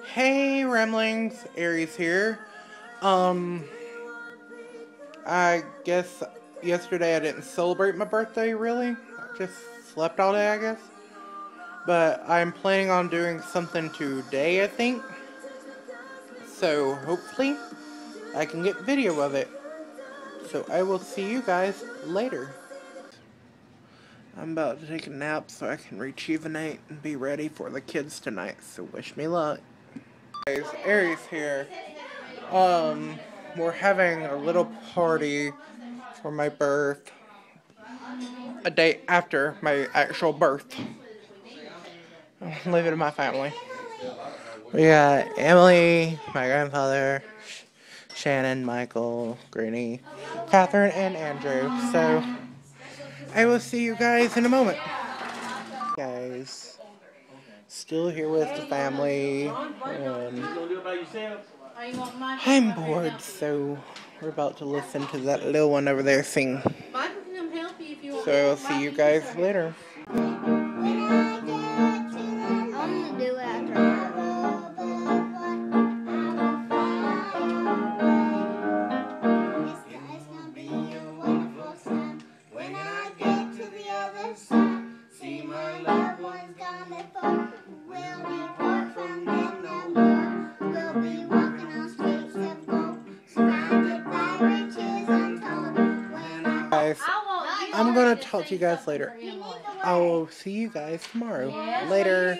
Hey, Remlings, Aries here. Um, I guess yesterday I didn't celebrate my birthday, really. I just slept all day, I guess. But I'm planning on doing something today, I think. So, hopefully, I can get video of it. So, I will see you guys later. I'm about to take a nap so I can rejuvenate and be ready for the kids tonight, so wish me luck. Guys, Aries here. Um, we're having a little party for my birth. A day after my actual birth. It to my family. We got Emily, my grandfather, Shannon, Michael, Greeny, Catherine, and Andrew. So, I will see you guys in a moment. Guys, still here with the family. Um, I'm bored, so we're about to listen to that little one over there sing. So I will see you guys later. I'm going to talk to you guys later. I will see you guys tomorrow. Later.